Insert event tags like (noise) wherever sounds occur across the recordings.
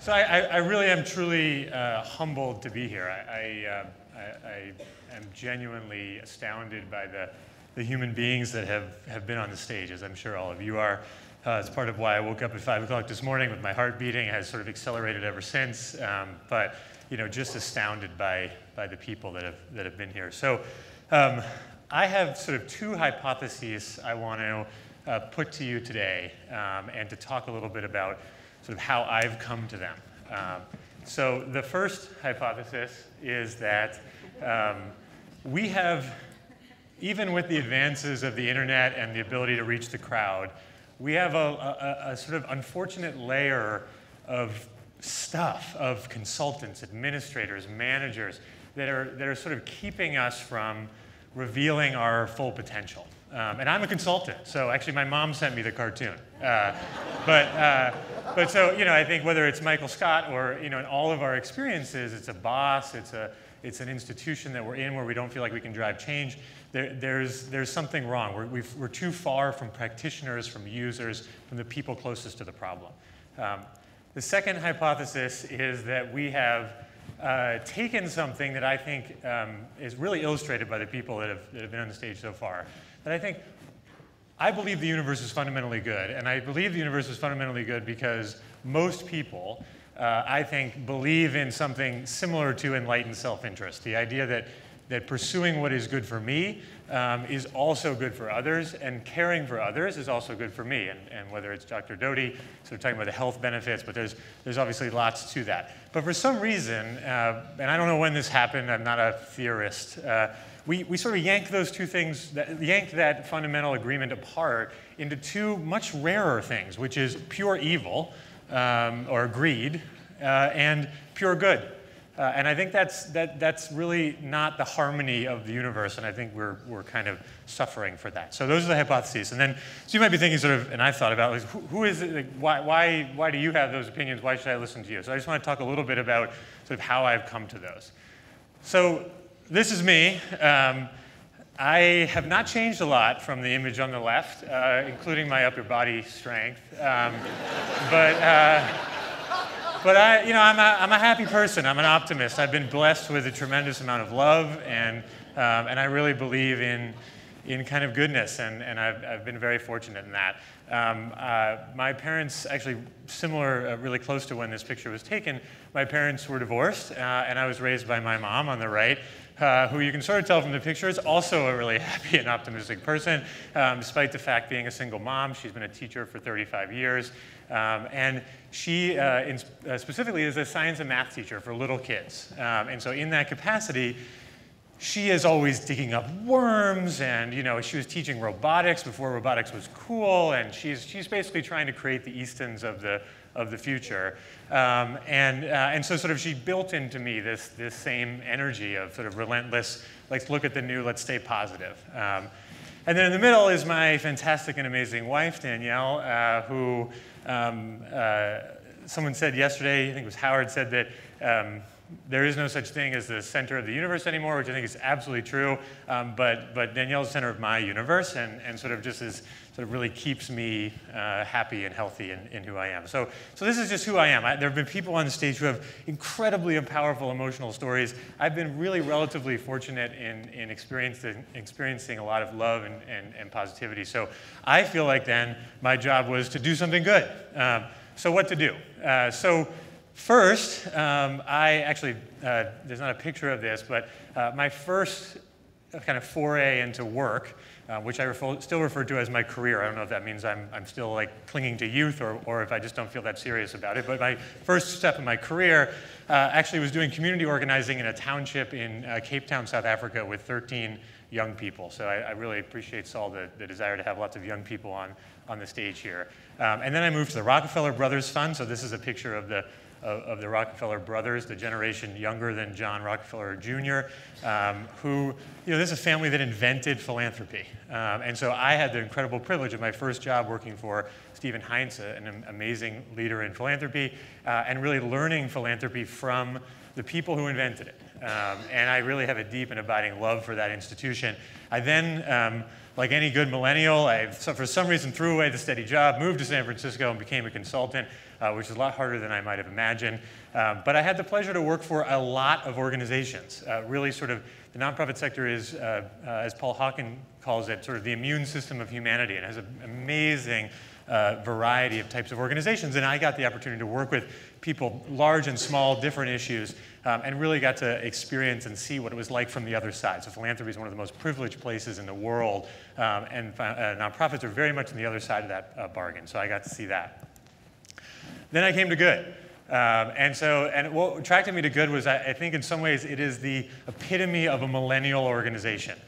So I, I, really am truly uh, humbled to be here. I, uh, I, am genuinely astounded by the, the human beings that have, have been on the stage, as I'm sure all of you are. Uh, it's part of why I woke up at 5 o'clock this morning with my heart beating. Has sort of accelerated ever since. Um, but, you know, just astounded by, by the people that have, that have been here. So um, I have sort of two hypotheses I want to uh, put to you today um, and to talk a little bit about sort of how I've come to them. Um, so the first hypothesis is that um, we have, even with the advances of the internet and the ability to reach the crowd, we have a, a, a sort of unfortunate layer of stuff, of consultants, administrators, managers, that are, that are sort of keeping us from revealing our full potential. Um, and I'm a consultant, so actually my mom sent me the cartoon. Uh, but, uh, but so, you know, I think whether it's Michael Scott or, you know, in all of our experiences, it's a boss, it's, a, it's an institution that we're in where we don't feel like we can drive change. There, there's, there's something wrong. We're, we are too far from practitioners, from users, from the people closest to the problem. Um, the second hypothesis is that we have uh, taken something that I think um, is really illustrated by the people that have, that have been on the stage so far. That I think, I believe the universe is fundamentally good, and I believe the universe is fundamentally good because most people, uh, I think, believe in something similar to enlightened self-interest. The idea that, that pursuing what is good for me um, is also good for others, and caring for others is also good for me. And, and whether it's Dr. Doty, of talking about the health benefits, but there's, there's obviously lots to that. But for some reason, uh, and I don't know when this happened, I'm not a theorist, uh, we, we sort of yank those two things, that, yank that fundamental agreement apart into two much rarer things, which is pure evil, um, or greed, uh, and pure good. Uh, and I think that's, that, that's really not the harmony of the universe, and I think we're, we're kind of suffering for that. So those are the hypotheses. And then, so you might be thinking sort of, and I've thought about, like, who, who is it, like, why, why, why do you have those opinions? Why should I listen to you? So I just want to talk a little bit about sort of how I've come to those. So this is me. Um, I have not changed a lot from the image on the left, uh, including my upper body strength. Um, but, uh, but I, you know, I'm a, I'm a happy person. I'm an optimist. I've been blessed with a tremendous amount of love, and, um, and I really believe in, in kind of goodness, and, and I've, I've been very fortunate in that. Um, uh, my parents, actually similar, uh, really close to when this picture was taken, my parents were divorced, uh, and I was raised by my mom on the right, uh, who you can sort of tell from the picture is also a really (laughs) happy and optimistic person, um, despite the fact being a single mom. She's been a teacher for 35 years. Um, and she uh, in, uh, specifically is a science and math teacher for little kids. Um, and so in that capacity, she is always digging up worms and you know she was teaching robotics before robotics was cool and she's, she's basically trying to create the Einsteins of the, of the future. Um, and, uh, and so sort of she built into me this, this same energy of sort of relentless let's look at the new let's stay positive. Um, and then in the middle is my fantastic and amazing wife danielle uh, who um, uh, someone said yesterday, I think it was Howard, said that um, there is no such thing as the center of the universe anymore, which I think is absolutely true. Um, but, but Danielle's center of my universe and, and sort of just is, sort of really keeps me uh, happy and healthy in, in who I am. So, so this is just who I am. I, there have been people on the stage who have incredibly powerful emotional stories. I've been really relatively fortunate in, in experiencing, experiencing a lot of love and, and, and positivity. So I feel like then my job was to do something good. Um, so what to do? Uh, so First, um, I actually, uh, there's not a picture of this, but uh, my first kind of foray into work, uh, which I refer, still refer to as my career. I don't know if that means I'm, I'm still like clinging to youth or, or if I just don't feel that serious about it. But my first step in my career uh, actually was doing community organizing in a township in uh, Cape Town, South Africa with 13 young people. So I, I really appreciate Saul the, the, desire to have lots of young people on, on the stage here. Um, and then I moved to the Rockefeller Brothers Fund. So this is a picture of the of, of, the Rockefeller brothers, the generation younger than John Rockefeller Jr., um, who, you know, this is a family that invented philanthropy. Um, and so I had the incredible privilege of my first job working for Stephen Heintz, an amazing leader in philanthropy, uh, and really learning philanthropy from the people who invented it. Um, and I really have a deep and abiding love for that institution. I then, um, like any good millennial, I, for some reason threw away the steady job, moved to San Francisco, and became a consultant. Uh, which is a lot harder than I might have imagined. Um, but I had the pleasure to work for a lot of organizations. Uh, really, sort of, the nonprofit sector is, uh, uh, as Paul Hawken calls it, sort of the immune system of humanity and has an amazing uh, variety of types of organizations. And I got the opportunity to work with people, large and small, different issues, um, and really got to experience and see what it was like from the other side. So philanthropy is one of the most privileged places in the world, um, and uh, nonprofits are very much on the other side of that uh, bargain. So I got to see that. Then I came to Good. Um, and so, and what attracted me to Good was, I, I think in some ways, it is the epitome of a millennial organization.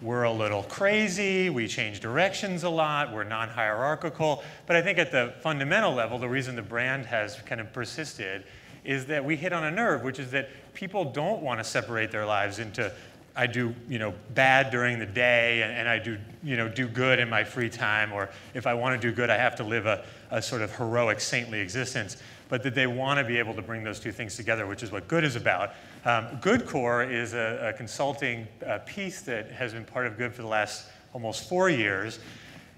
We're a little crazy, we change directions a lot, we're non hierarchical. But I think at the fundamental level, the reason the brand has kind of persisted is that we hit on a nerve, which is that people don't want to separate their lives into I do, you know, bad during the day and, and, I do, you know, do good in my free time, or if I want to do good, I have to live a, a sort of heroic, saintly existence. But that they want to be able to bring those two things together, which is what good is about. Um, GoodCorps is a, a consulting uh, piece that has been part of Good for the last almost four years.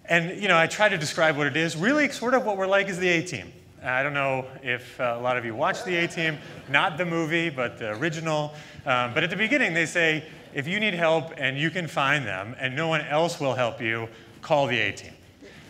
And, you know, I try to describe what it is. Really, sort of what we're like is the A team. I don't know if uh, a lot of you watched the A Team, not the movie, but the original. Um, but at the beginning, they say, if you need help and you can find them and no one else will help you, call the A Team.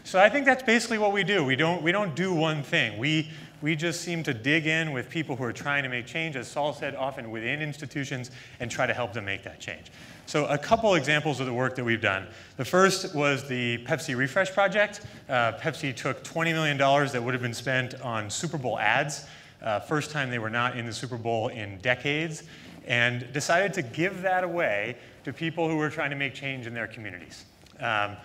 So I think that's basically what we do. We don't, we don't do one thing. We, we just seem to dig in with people who are trying to make change, as Saul said, often within institutions, and try to help them make that change. So a couple examples of the work that we've done. The first was the Pepsi Refresh Project. Uh, Pepsi took $20 million that would have been spent on Super Bowl ads, uh, first time they were not in the Super Bowl in decades, and decided to give that away to people who were trying to make change in their communities. Um,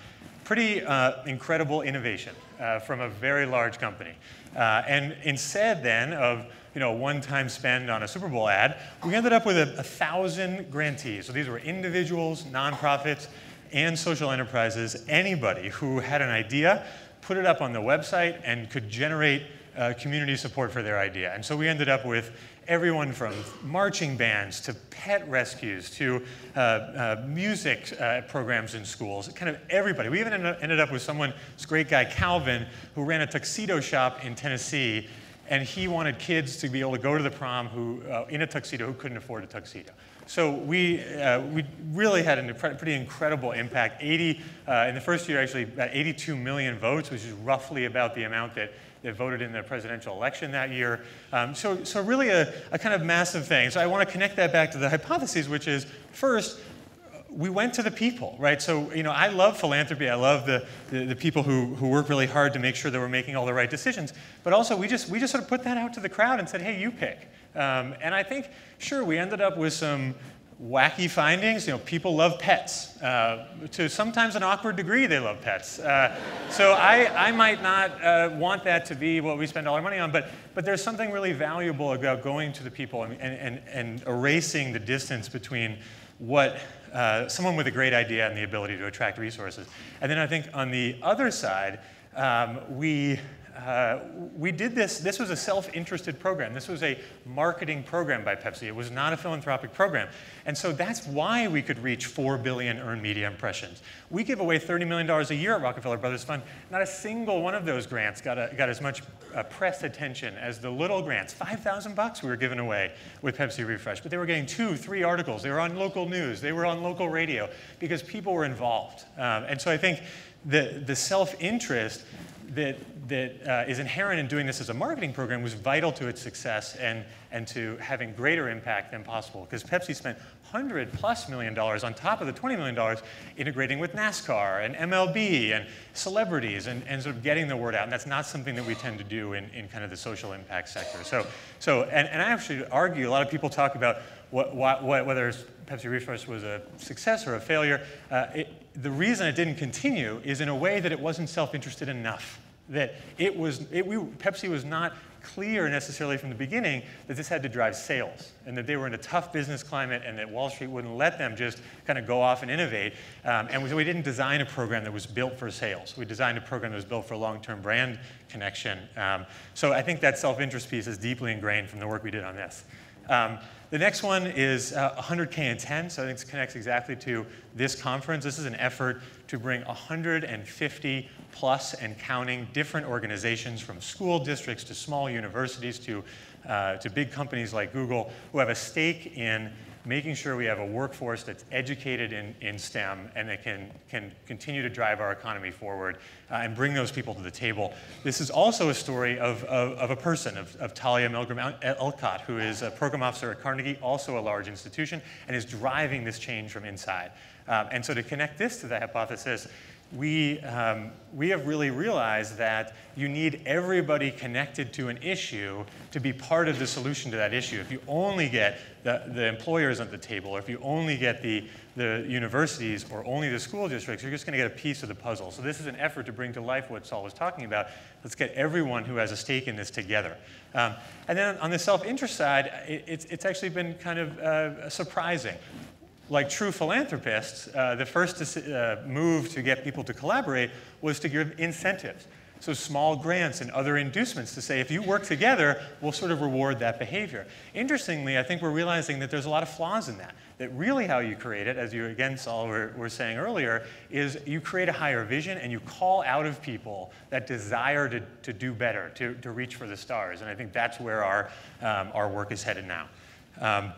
pretty uh, incredible innovation uh, from a very large company. Uh, and instead then of you know, one-time spend on a Super Bowl ad, we ended up with a, a thousand grantees. So these were individuals, nonprofits, and social enterprises, anybody who had an idea, put it up on the website, and could generate uh, community support for their idea. And so we ended up with everyone from marching bands to pet rescues to uh, uh, music uh, programs in schools, kind of everybody. We even ended up with someone, this great guy, Calvin, who ran a tuxedo shop in Tennessee and he wanted kids to be able to go to the prom who, uh, in a tuxedo who couldn't afford a tuxedo. So we, uh, we really had a pretty incredible impact. 80, uh, in the first year, actually, about 82 million votes, which is roughly about the amount that, that voted in the presidential election that year. Um, so, so really a, a kind of massive thing. So I want to connect that back to the hypotheses, which is first, we went to the people, right? So, you know, I love philanthropy. I love the, the, the, people who, who work really hard to make sure that we're making all the right decisions. But also, we just, we just sort of put that out to the crowd and said, hey, you pick. Um, and I think, sure, we ended up with some wacky findings. You know, people love pets. Uh, to sometimes an awkward degree, they love pets. Uh, so I, I might not uh, want that to be what we spend all our money on, but, but there's something really valuable about going to the people and, and, and erasing the distance between what uh, someone with a great idea and the ability to attract resources. And then I think on the other side, um, we uh, we did this, this was a self-interested program. This was a marketing program by Pepsi. It was not a philanthropic program. And so that's why we could reach 4 billion earned media impressions. We give away $30 million a year at Rockefeller Brothers Fund. Not a single one of those grants got, a, got as much uh, press attention as the little grants. 5,000 bucks we were giving away with Pepsi Refresh. But they were getting two, three articles. They were on local news. They were on local radio because people were involved. Um, and so I think the, the self-interest that, that uh, is inherent in doing this as a marketing program was vital to its success and, and to having greater impact than possible. Because Pepsi spent 100 plus million dollars on top of the $20 million integrating with NASCAR and MLB and celebrities and, and sort of getting the word out. And that's not something that we tend to do in, in kind of the social impact sector. So, so and, and I actually argue, a lot of people talk about what, what, whether Pepsi Refresh was a success or a failure. Uh, it, the reason it didn't continue is in a way that it wasn't self-interested enough. That it was, it, we, Pepsi was not clear necessarily from the beginning that this had to drive sales and that they were in a tough business climate and that Wall Street wouldn't let them just kind of go off and innovate. Um, and so we didn't design a program that was built for sales. We designed a program that was built for long-term brand connection. Um, so I think that self-interest piece is deeply ingrained from the work we did on this. Um, the next one is uh, 100K in 10, so I think this connects exactly to this conference. This is an effort to bring 150 plus and counting different organizations from school districts to small universities to, uh, to big companies like Google who have a stake in making sure we have a workforce that's educated in, in STEM and that can, can continue to drive our economy forward uh, and bring those people to the table. This is also a story of, of, of a person, of, of Talia Milgrom Elcott, who is a program officer at Carnegie, also a large institution, and is driving this change from inside. Um, and so to connect this to the hypothesis, we, um, we have really realized that you need everybody connected to an issue to be part of the solution to that issue. If you only get the, the employers at the table, or if you only get the, the universities or only the school districts, you're just going to get a piece of the puzzle. So this is an effort to bring to life what Saul was talking about. Let's get everyone who has a stake in this together. Um, and then on the self-interest side, it, it's, it's actually been kind of uh, surprising like true philanthropists, uh, the first uh, move to get people to collaborate was to give incentives. So small grants and other inducements to say, if you work together, we'll sort of reward that behavior. Interestingly, I think we're realizing that there's a lot of flaws in that. That really how you create it, as you again, Saul, were, were saying earlier, is you create a higher vision and you call out of people that desire to, to do better, to, to reach for the stars. And I think that's where our, um, our work is headed now. Um,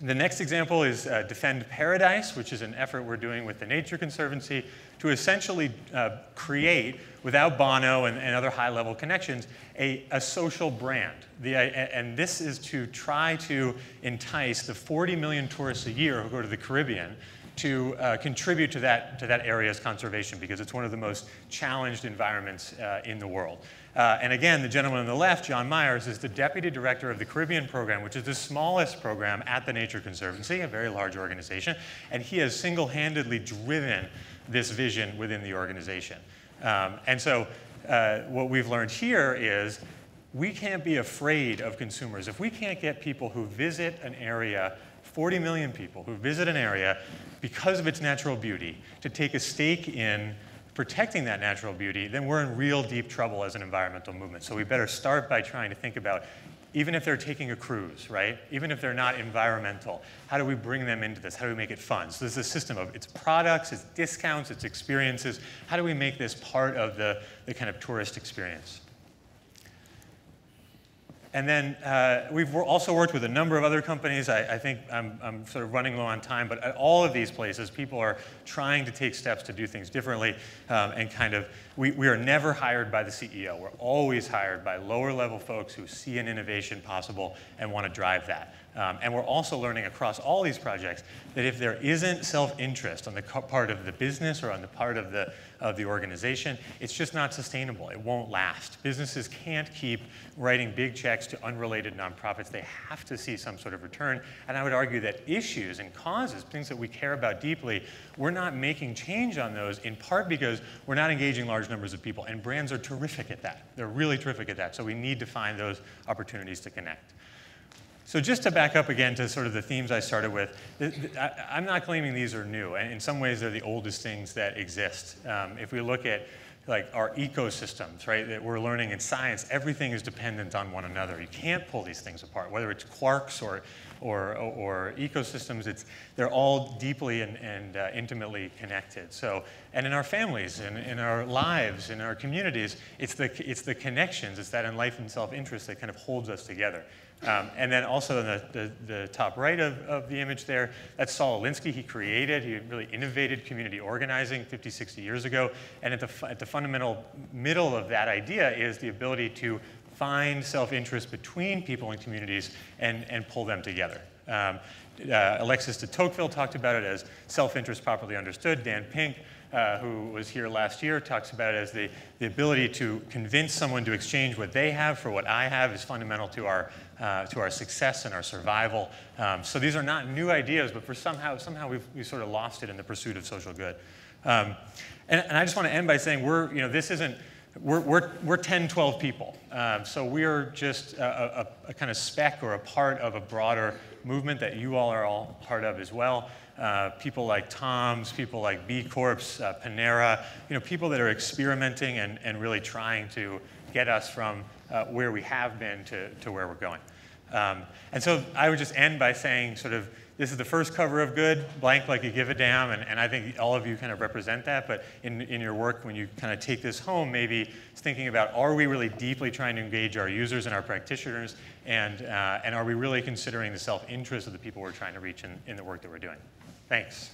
the next example is uh, Defend Paradise, which is an effort we're doing with the Nature Conservancy to essentially uh, create, without Bono and, and other high-level connections, a, a, social brand. The, and this is to try to entice the 40 million tourists a year who go to the Caribbean to uh, contribute to that, to that area's conservation because it's one of the most challenged environments uh, in the world. Uh, and again, the gentleman on the left, John Myers, is the deputy director of the Caribbean program, which is the smallest program at the Nature Conservancy, a very large organization. And he has single handedly driven this vision within the organization. Um, and so, uh, what we've learned here is we can't be afraid of consumers. If we can't get people who visit an area 40 million people who visit an area because of its natural beauty to take a stake in protecting that natural beauty, then we're in real deep trouble as an environmental movement. So we better start by trying to think about even if they're taking a cruise, right? Even if they're not environmental, how do we bring them into this? How do we make it fun? So there's a system of its products, its discounts, its experiences. How do we make this part of the, the kind of tourist experience? And then uh, we've also worked with a number of other companies. I, I think I'm, I'm, sort of running low on time, but at all of these places, people are trying to take steps to do things differently um, and kind of, we, we are never hired by the CEO. We're always hired by lower level folks who see an innovation possible and want to drive that. Um, and we're also learning across all these projects that if there isn't self-interest on the part of the business or on the part of the, of the organization, it's just not sustainable. It won't last. Businesses can't keep writing big checks to unrelated nonprofits. They have to see some sort of return. And I would argue that issues and causes, things that we care about deeply, we're not making change on those in part because we're not engaging large numbers of people. And brands are terrific at that. They're really terrific at that. So we need to find those opportunities to connect. So just to back up again to sort of the themes I started with, I'm not claiming these are new. In some ways, they're the oldest things that exist. Um, if we look at like our ecosystems, right, that we're learning in science, everything is dependent on one another. You can't pull these things apart, whether it's quarks or, or, or ecosystems, it's, they're all deeply and, and uh, intimately connected. So, and in our families, in, in our lives, in our communities, it's the, it's the connections, it's that enlightened self-interest that kind of holds us together. Um, and then also in the, the, the, top right of, of the image there, that's Saul Alinsky. He created, he really innovated community organizing 50, 60 years ago. And at the, at the fundamental middle of that idea is the ability to find self-interest between people and communities and, and pull them together. Um, uh, Alexis de Tocqueville talked about it as self-interest properly understood. Dan Pink uh, who was here last year, talks about it as the, the ability to convince someone to exchange what they have for what I have is fundamental to our, uh, to our success and our survival. Um, so these are not new ideas, but for somehow, somehow we've, we've sort of lost it in the pursuit of social good. Um, and, and, I just want to end by saying we're, you know, this isn't, we're, we're, we're 10, 12 people. Um, so we're just a, a, a kind of speck or a part of a broader movement that you all are all part of as well uh, people like Tom's, people like B Corps, uh, Panera, you know, people that are experimenting and, and really trying to get us from uh, where we have been to, to where we're going. Um, and so I would just end by saying, sort of, this is the first cover of Good, blank like you give a damn, and, and I think all of you kind of represent that. But in, in your work, when you kind of take this home, maybe thinking about are we really deeply trying to engage our users and our practitioners, and, uh, and are we really considering the self interest of the people we're trying to reach in, in the work that we're doing? Thanks.